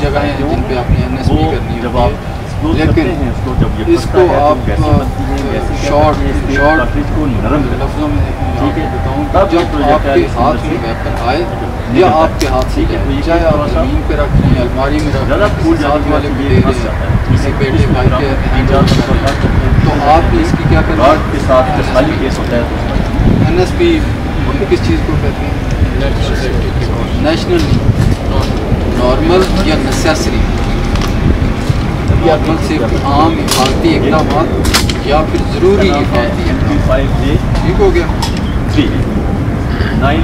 जगह हैं जिन पे आपने एन एस वो करनी जब आप है लेकिन करते जब ये इसको तो आप हैं, शॉर्ट इसलिए शॉर्ट को नरम लफ्जों में ठीक है। बताऊँ जब आपके हाथ में से वेपर आए या आपके हाथ से ठीक तो जाए चाहे आप ज़मीन पे रखें अलमारी में रखें साथ वाले है को तो दे दें किसी बेटे भाई के। तो आप इसकी क्या करें के साथ खाली केस होता है तो एन एस पी किस चीज़ को कहते हैं? नेशनल नॉर्मल या नेसेसरी नॉर्मल से आम हिफाजती इकदाम या फिर ज़रूरी हिफाजती जे ठीक हो गया। Three nine